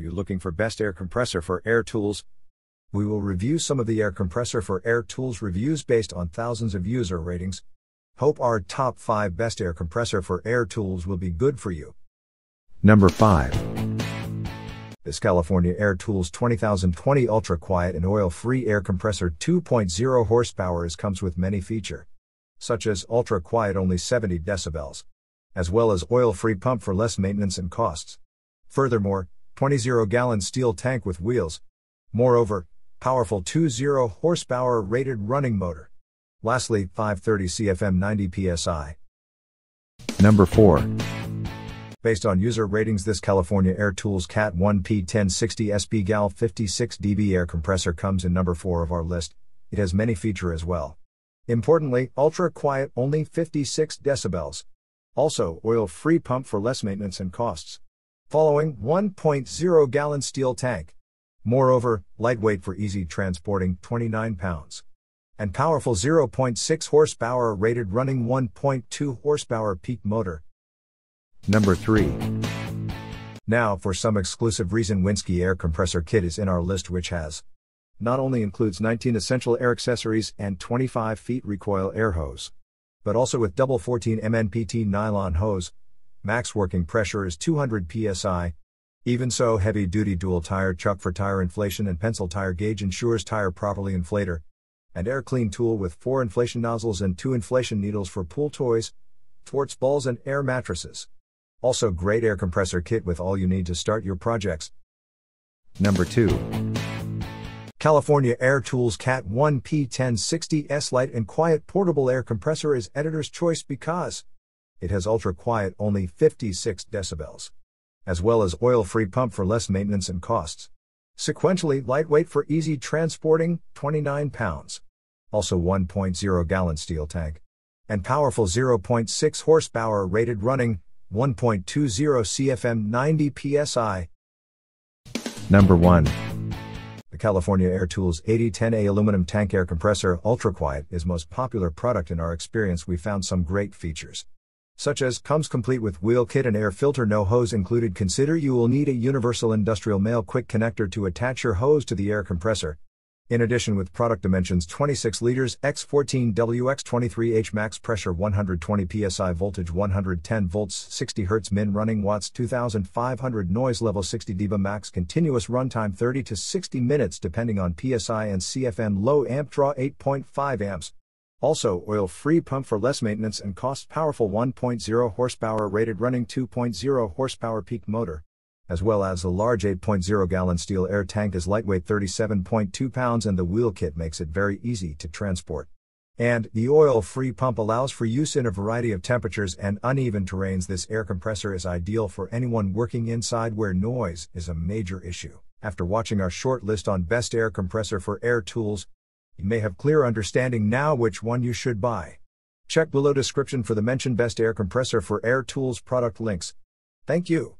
you're looking for best air compressor for air tools, we will review some of the air compressor for air tools reviews based on thousands of user ratings. Hope our top 5 best air compressor for air tools will be good for you. Number 5. This California Air Tools 20020 ultra quiet and oil free air compressor 2.0 horsepower comes with many feature such as ultra quiet only 70 decibels as well as oil free pump for less maintenance and costs. Furthermore, 20 gallon steel tank with wheels. Moreover, powerful 20 horsepower rated running motor. Lastly, 530 CFM 90 psi. Number 4. Based on user ratings, this California Air Tools Cat 1P1060 SB Gal 56 dB air compressor comes in number 4 of our list. It has many feature as well. Importantly, ultra quiet, only 56 decibels. Also, oil free pump for less maintenance and costs. Following 1.0 gallon steel tank. Moreover, lightweight for easy transporting 29 pounds. And powerful 0.6 horsepower rated running 1.2 horsepower peak motor. Number 3. Now, for some exclusive reason, WYNNsky air compressor kit is in our list, which has not only includes 19 essential air accessories and 25 feet recoil air hose but also with double 14 MNPT nylon hose. Max working pressure is 200 psi. Even so, heavy duty dual tire chuck for tire inflation and pencil tire gauge ensures tire properly inflator. And air clean tool with four inflation nozzles and two inflation needles for pool toys, sports balls, and air mattresses. Also, great air compressor kit with all you need to start your projects. Number 2. California Air Tools Cat 1 P1060S Light and Quiet Portable Air Compressor is editor's choice because it has ultra quiet only 56 decibels, as well as oil-free pump for less maintenance and costs. Sequentially lightweight for easy transporting, 29 pounds. Also 1.0 gallon steel tank. And powerful 0.6 horsepower rated running, 1.20 CFM 90 PSI. Number 1. The California Air Tools 8010A aluminum tank air compressor ultra quiet is most popular product in our experience we found some great features such as comes complete with wheel kit and air filter no hose included consider you will need a universal industrial male quick connector to attach your hose to the air compressor in addition with product dimensions 26 liters X14 WX23H max pressure 120 psi voltage 110 volts 60 Hz min running watts 2500 noise level 60 dB max continuous runtime 30 to 60 minutes depending on psi and CFM low amp draw 8.5 amps. Also oil free pump for less maintenance and cost powerful 1.0 horsepower rated running 2.0 horsepower peak motor as well as the large 8.0 gallon steel air tank is lightweight 37.2 pounds and the wheel kit makes it very easy to transport. And the oil free pump allows for use in a variety of temperatures and uneven terrains. This air compressor is ideal for anyone working inside where noise is a major issue. After watching our short list on best air compressor for air tools, you may have clear understanding now which one you should buy. Check below description for the mentioned best air compressor for air tools product links. Thank you.